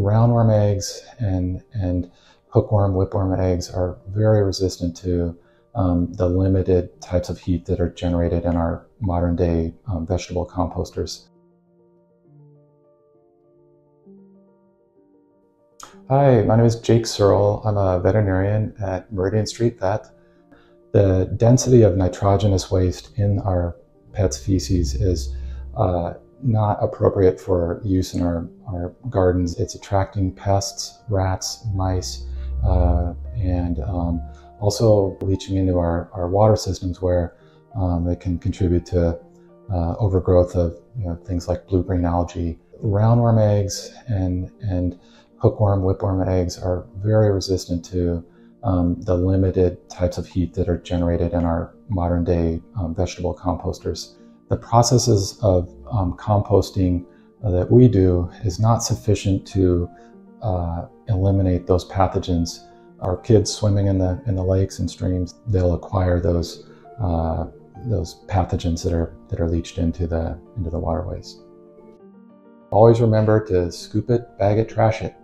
roundworm eggs and, and hookworm, whipworm eggs are very resistant to um, the limited types of heat that are generated in our modern day um, vegetable composters. Hi, my name is Jake Searle. I'm a veterinarian at Meridian Street Vet. The density of nitrogenous waste in our pet's feces is uh, not appropriate for use in our, our gardens. It's attracting pests, rats, mice, uh, and um, also leaching into our, our water systems where um, it can contribute to uh, overgrowth of you know, things like blue-green algae. Roundworm eggs and, and hookworm, whipworm eggs are very resistant to um, the limited types of heat that are generated in our modern day um, vegetable composters. The processes of um, composting that we do is not sufficient to uh, eliminate those pathogens. Our kids swimming in the in the lakes and streams, they'll acquire those uh, those pathogens that are that are leached into the into the waterways. Always remember to scoop it, bag it, trash it.